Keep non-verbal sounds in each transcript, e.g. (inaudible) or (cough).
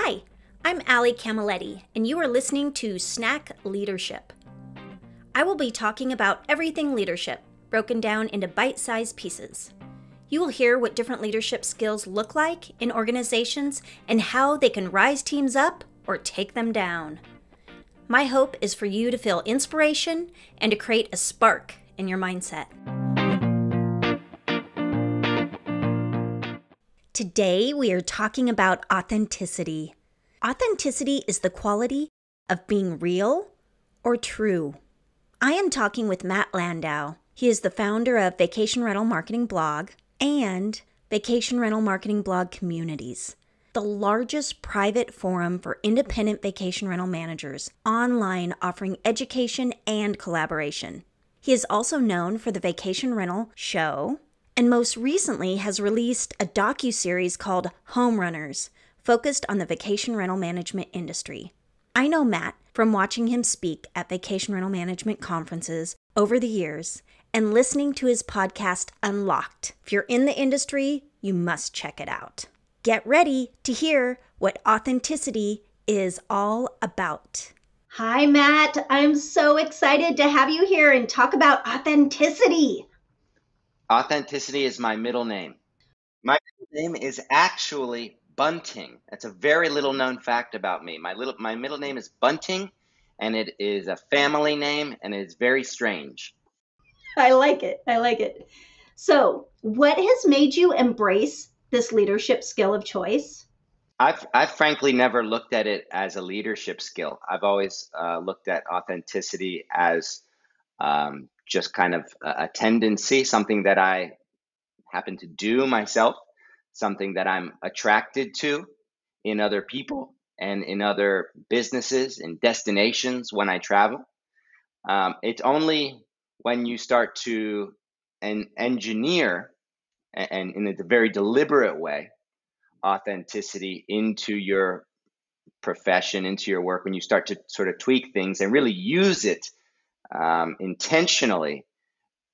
Hi, I'm Ali Camilletti, and you are listening to Snack Leadership. I will be talking about everything leadership, broken down into bite sized pieces. You will hear what different leadership skills look like in organizations and how they can rise teams up or take them down. My hope is for you to feel inspiration and to create a spark in your mindset. Today, we are talking about authenticity. Authenticity is the quality of being real or true. I am talking with Matt Landau. He is the founder of Vacation Rental Marketing Blog and Vacation Rental Marketing Blog Communities, the largest private forum for independent vacation rental managers, online offering education and collaboration. He is also known for the Vacation Rental Show and most recently has released a docu-series called Home Runners, focused on the vacation rental management industry. I know Matt from watching him speak at vacation rental management conferences over the years and listening to his podcast Unlocked. If you're in the industry, you must check it out. Get ready to hear what authenticity is all about. Hi, Matt. I'm so excited to have you here and talk about authenticity. Authenticity is my middle name. My middle name is actually Bunting. That's a very little known fact about me. My little my middle name is Bunting and it is a family name and it's very strange. I like it. I like it. So, what has made you embrace this leadership skill of choice? I've, I've frankly never looked at it as a leadership skill. I've always uh, looked at authenticity as um, just kind of a tendency, something that I happen to do myself, something that I'm attracted to in other people and in other businesses and destinations when I travel. Um, it's only when you start to an engineer and, and in a very deliberate way authenticity into your profession, into your work, when you start to sort of tweak things and really use it um, intentionally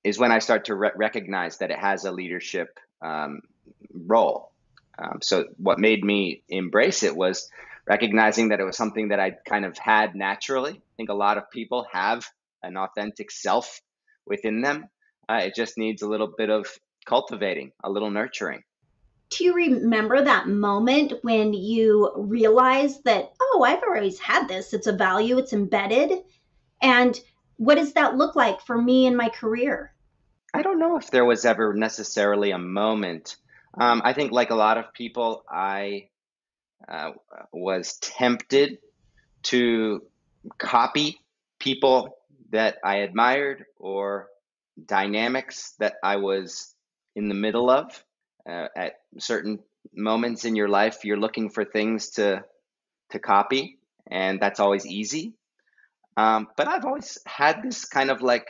is when I start to re- recognize that it has a leadership um, role. Um, so what made me embrace it was recognizing that it was something that I kind of had naturally. I think a lot of people have an authentic self within them. Uh, it just needs a little bit of cultivating, a little nurturing. Do you remember that moment when you realized that, oh, I've always had this? It's a value, it's embedded. And what does that look like for me in my career? I don't know if there was ever necessarily a moment. Um, I think, like a lot of people, I uh, was tempted to copy people that I admired or dynamics that I was in the middle of. Uh, at certain moments in your life, you're looking for things to to copy, and that's always easy. Um, but I've always had this kind of like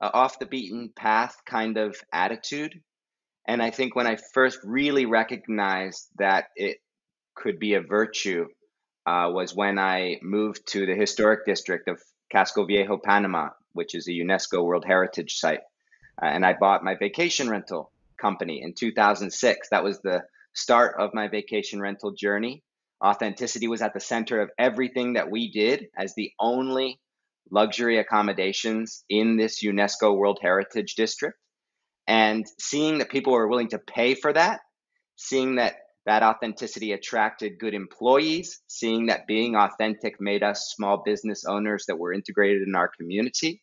uh, off the beaten path kind of attitude. And I think when I first really recognized that it could be a virtue uh, was when I moved to the historic district of Casco Viejo, Panama, which is a UNESCO World Heritage Site. Uh, and I bought my vacation rental company in 2006. That was the start of my vacation rental journey. Authenticity was at the center of everything that we did as the only luxury accommodations in this UNESCO World Heritage District. And seeing that people were willing to pay for that, seeing that that authenticity attracted good employees, seeing that being authentic made us small business owners that were integrated in our community.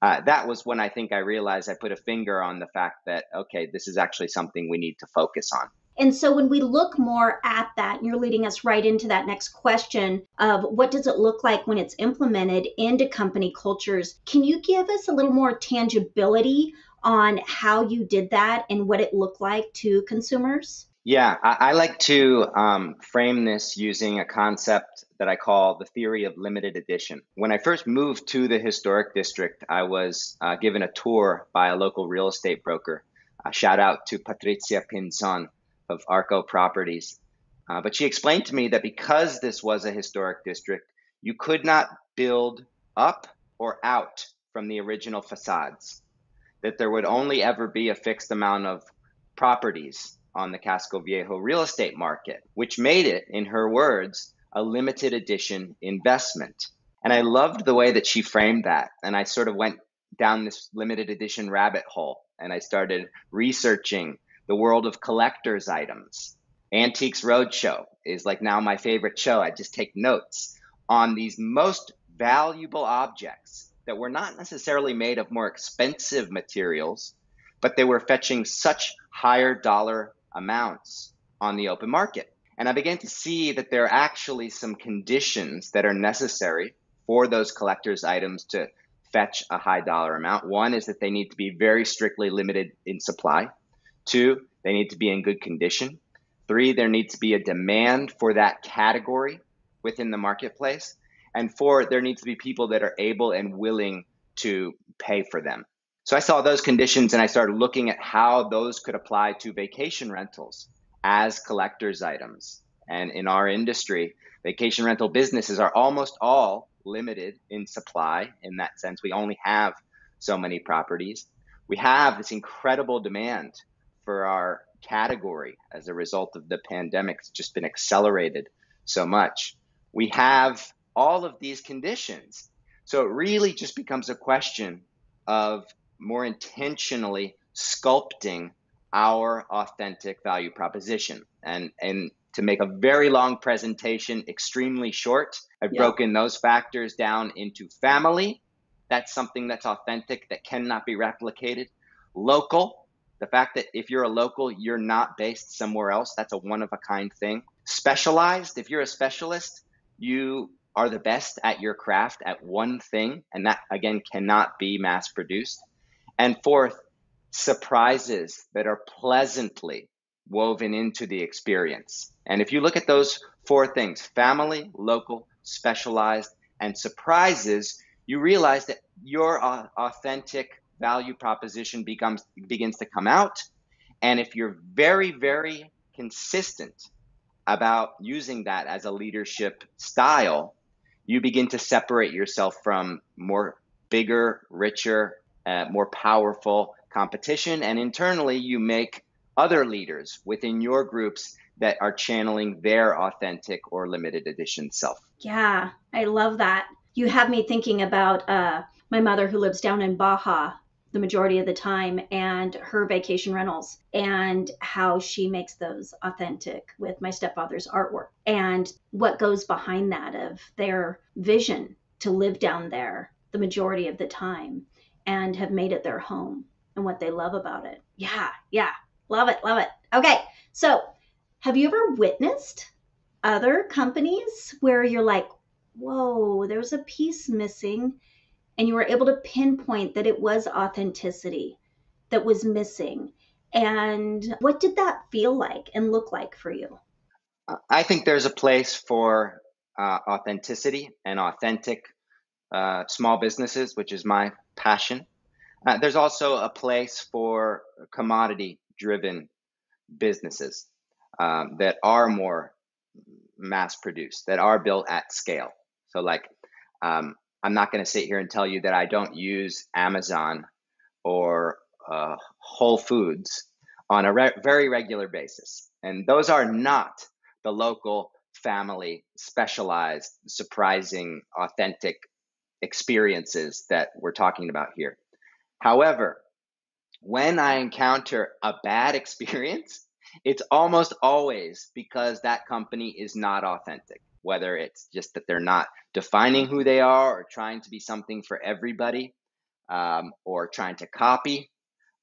Uh, that was when I think I realized I put a finger on the fact that, okay, this is actually something we need to focus on. And so when we look more at that, you're leading us right into that next question of what does it look like when it's implemented into company cultures, can you give us a little more tangibility on how you did that and what it looked like to consumers? Yeah, I, I like to um, frame this using a concept that I call the theory of limited edition. When I first moved to the historic district, I was uh, given a tour by a local real estate broker. Uh, shout out to Patricia Pinzon of Arco Properties. Uh, but she explained to me that because this was a historic district, you could not build up or out from the original facades, that there would only ever be a fixed amount of properties on the Casco Viejo real estate market, which made it, in her words, a limited edition investment. And I loved the way that she framed that. And I sort of went down this limited edition rabbit hole and I started researching the world of collector's items. Antiques Roadshow is like now my favorite show. I just take notes on these most valuable objects that were not necessarily made of more expensive materials, but they were fetching such higher dollar amounts on the open market. And I began to see that there are actually some conditions that are necessary for those collector's items to fetch a high dollar amount. One is that they need to be very strictly limited in supply. Two, they need to be in good condition. Three, there needs to be a demand for that category within the marketplace. And four, there needs to be people that are able and willing to pay for them. So I saw those conditions and I started looking at how those could apply to vacation rentals as collector's items. And in our industry, vacation rental businesses are almost all limited in supply in that sense. We only have so many properties. We have this incredible demand for our category as a result of the pandemic. It's just been accelerated so much. We have all of these conditions. So it really just becomes a question of more intentionally sculpting our authentic value proposition. And, and to make a very long presentation extremely short, I've yeah. broken those factors down into family. That's something that's authentic that cannot be replicated. Local, the fact that if you're a local, you're not based somewhere else, that's a one of a kind thing. Specialized, if you're a specialist, you are the best at your craft at one thing, and that again cannot be mass produced. And fourth, surprises that are pleasantly woven into the experience. And if you look at those four things family, local, specialized, and surprises you realize that your authentic value proposition becomes begins to come out. And if you're very, very consistent about using that as a leadership style, you begin to separate yourself from more bigger, richer, uh, more powerful competition. And internally, you make other leaders within your groups that are channeling their authentic or limited edition self. Yeah, I love that. You have me thinking about uh, my mother who lives down in Baja the majority of the time and her vacation rentals and how she makes those authentic with my stepfather's artwork and what goes behind that of their vision to live down there the majority of the time and have made it their home and what they love about it. Yeah, yeah. Love it, love it. Okay. So, have you ever witnessed other companies where you're like, whoa, there's a piece missing, and you were able to pinpoint that it was authenticity that was missing? And what did that feel like and look like for you? I think there's a place for uh, authenticity and authentic uh, small businesses, which is my passion. Uh, there's also a place for commodity driven businesses um, that are more mass produced, that are built at scale. So, like, um, I'm not going to sit here and tell you that I don't use Amazon or uh, Whole Foods on a re- very regular basis. And those are not the local, family, specialized, surprising, authentic experiences that we're talking about here. However, when I encounter a bad (laughs) experience, it's almost always because that company is not authentic, whether it's just that they're not defining who they are or trying to be something for everybody um, or trying to copy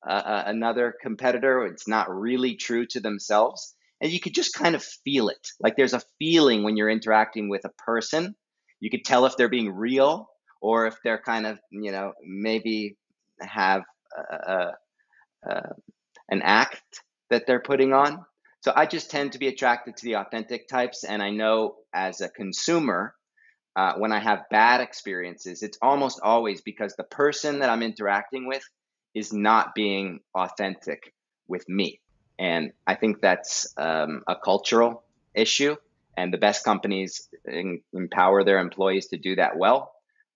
uh, another competitor. It's not really true to themselves. And you could just kind of feel it. Like there's a feeling when you're interacting with a person. You could tell if they're being real or if they're kind of, you know, maybe have a, a, an act that they're putting on. So I just tend to be attracted to the authentic types. And I know as a consumer, uh, when I have bad experiences, it's almost always because the person that I'm interacting with is not being authentic with me. And I think that's um, a cultural issue. And the best companies in, empower their employees to do that well.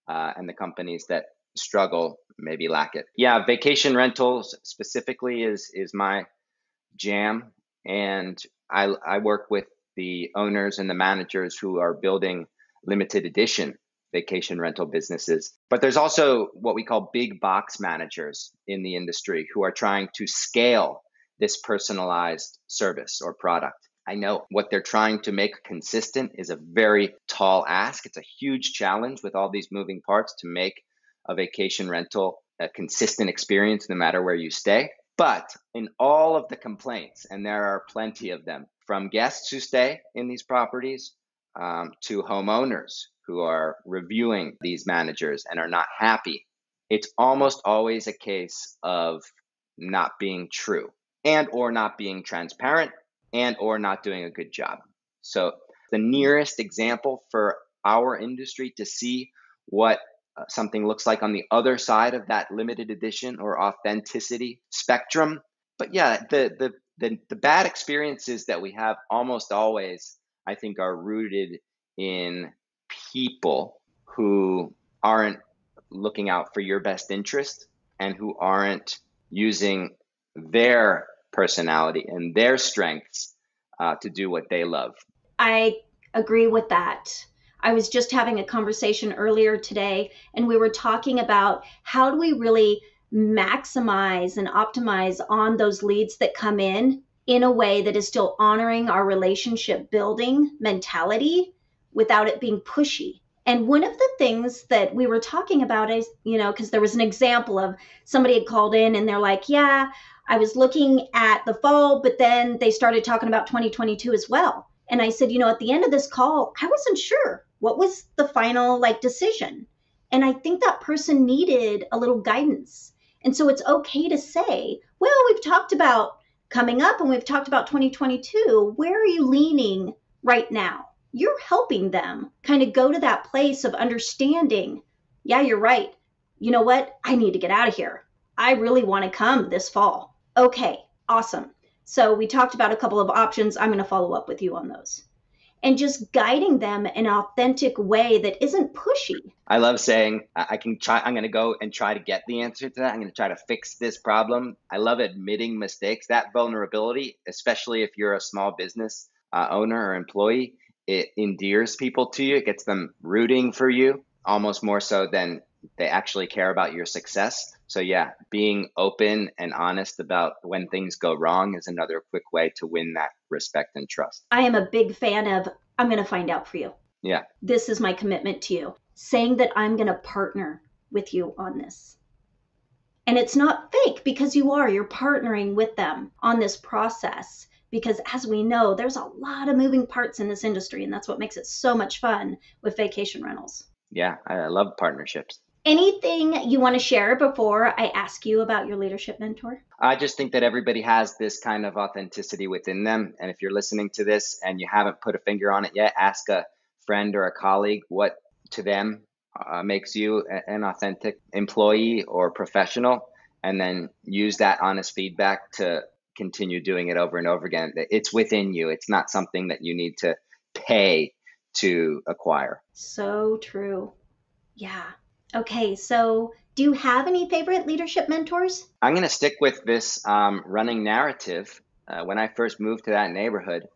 Uh, and the companies that struggle maybe lack it. Yeah, vacation rentals specifically is is my jam. And I, I work with the owners and the managers who are building limited edition vacation rental businesses. But there's also what we call big box managers in the industry who are trying to scale this personalized service or product. I know what they're trying to make consistent is a very tall ask. It's a huge challenge with all these moving parts to make a vacation rental a consistent experience no matter where you stay. But in all of the complaints, and there are plenty of them from guests who stay in these properties um, to homeowners who are reviewing these managers and are not happy, it's almost always a case of not being true and or not being transparent and or not doing a good job. So the nearest example for our industry to see what uh, something looks like on the other side of that limited edition or authenticity spectrum. But yeah, the the the, the bad experiences that we have almost always, I think, are rooted in people who aren't looking out for your best interest and who aren't using their personality and their strengths uh, to do what they love. I agree with that. I was just having a conversation earlier today, and we were talking about how do we really maximize and optimize on those leads that come in in a way that is still honoring our relationship building mentality without it being pushy. And one of the things that we were talking about is, you know, because there was an example of somebody had called in and they're like, yeah, I was looking at the fall, but then they started talking about 2022 as well. And I said, you know, at the end of this call, I wasn't sure what was the final like decision. And I think that person needed a little guidance. And so it's okay to say, well, we've talked about coming up and we've talked about 2022. Where are you leaning right now? You're helping them kind of go to that place of understanding, yeah, you're right. You know what? I need to get out of here. I really want to come this fall. Okay, awesome. So we talked about a couple of options. I'm going to follow up with you on those and just guiding them in an authentic way that isn't pushy. I love saying I can try I'm going to go and try to get the answer to that. I'm going to try to fix this problem. I love admitting mistakes. That vulnerability, especially if you're a small business uh, owner or employee, it endears people to you. It gets them rooting for you almost more so than they actually care about your success. So yeah, being open and honest about when things go wrong is another quick way to win that respect and trust. I am a big fan of I'm going to find out for you. Yeah. This is my commitment to you. Saying that I'm going to partner with you on this. And it's not fake because you are, you're partnering with them on this process. Because as we know, there's a lot of moving parts in this industry, and that's what makes it so much fun with vacation rentals. Yeah, I love partnerships. Anything you want to share before I ask you about your leadership mentor? I just think that everybody has this kind of authenticity within them. And if you're listening to this and you haven't put a finger on it yet, ask a friend or a colleague what to them uh, makes you an authentic employee or professional. And then use that honest feedback to continue doing it over and over again. It's within you, it's not something that you need to pay to acquire. So true. Yeah. Okay, so do you have any favorite leadership mentors? I'm going to stick with this um, running narrative. Uh, when I first moved to that neighborhood,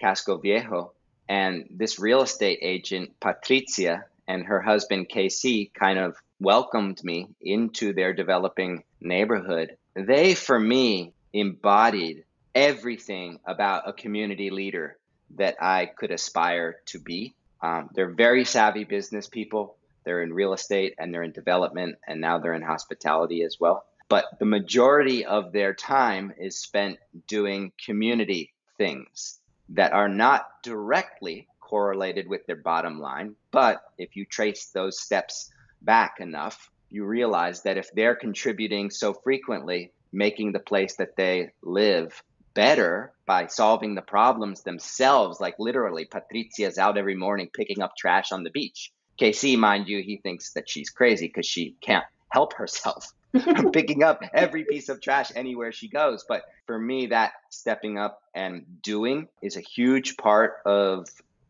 Casco Viejo, and this real estate agent, Patricia, and her husband, KC, kind of welcomed me into their developing neighborhood. They, for me, embodied everything about a community leader that I could aspire to be. Um, they're very savvy business people. They're in real estate and they're in development and now they're in hospitality as well. But the majority of their time is spent doing community things that are not directly correlated with their bottom line. But if you trace those steps back enough, you realize that if they're contributing so frequently, making the place that they live better by solving the problems themselves, like literally, Patricia's out every morning picking up trash on the beach KC, mind you, he thinks that she's crazy because she can't help herself (laughs) picking up every piece of trash anywhere she goes. But for me, that stepping up and doing is a huge part of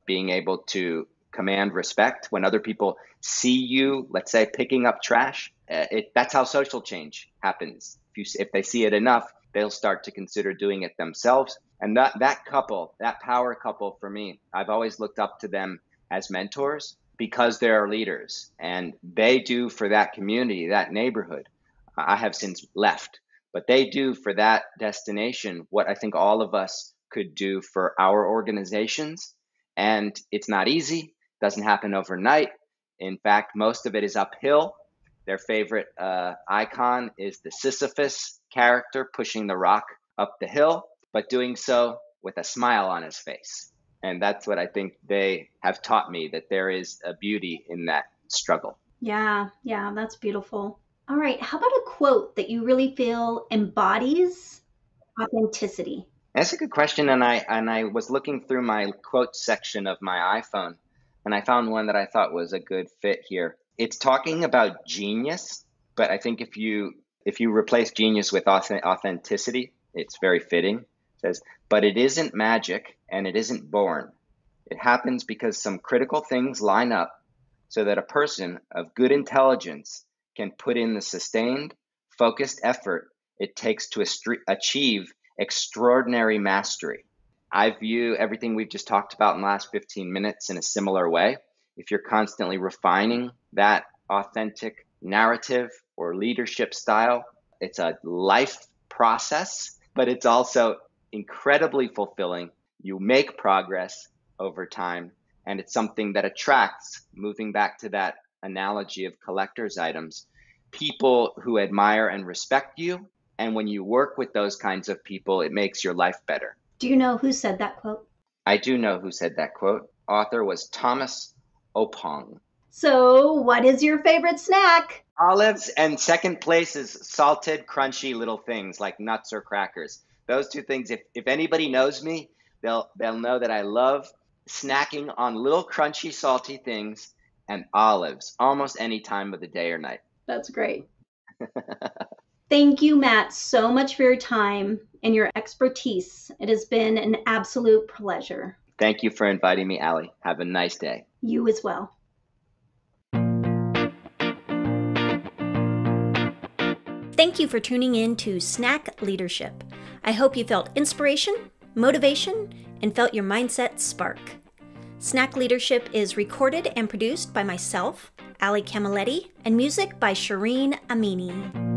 being able to command respect when other people see you, let's say, picking up trash. Uh, it, that's how social change happens. If, you, if they see it enough, they'll start to consider doing it themselves. And that, that couple, that power couple for me, I've always looked up to them as mentors because they're leaders and they do for that community, that neighborhood. I have since left, but they do for that destination what I think all of us could do for our organizations. And it's not easy, doesn't happen overnight. In fact, most of it is uphill. Their favorite uh, icon is the Sisyphus character pushing the rock up the hill, but doing so with a smile on his face. And that's what I think they have taught me that there is a beauty in that struggle. Yeah, yeah, that's beautiful. All right, how about a quote that you really feel embodies authenticity? That's a good question, and I and I was looking through my quote section of my iPhone, and I found one that I thought was a good fit here. It's talking about genius, but I think if you if you replace genius with authenticity, it's very fitting. Says, but it isn't magic and it isn't born. It happens because some critical things line up so that a person of good intelligence can put in the sustained, focused effort it takes to achieve extraordinary mastery. I view everything we've just talked about in the last 15 minutes in a similar way. If you're constantly refining that authentic narrative or leadership style, it's a life process, but it's also incredibly fulfilling. You make progress over time, and it's something that attracts, moving back to that analogy of collector's items, people who admire and respect you and when you work with those kinds of people, it makes your life better. Do you know who said that quote? I do know who said that quote. Author was Thomas Oppong. So, what is your favorite snack? Olives, and second place is salted, crunchy little things like nuts or crackers. Those two things, if, if anybody knows me, they'll, they'll know that I love snacking on little crunchy, salty things and olives almost any time of the day or night. That's great. (laughs) Thank you, Matt, so much for your time and your expertise. It has been an absolute pleasure. Thank you for inviting me, Ali. Have a nice day. You as well. Thank you for tuning in to Snack Leadership. I hope you felt inspiration, motivation, and felt your mindset spark. Snack Leadership is recorded and produced by myself, Ali Camilletti, and music by Shireen Amini.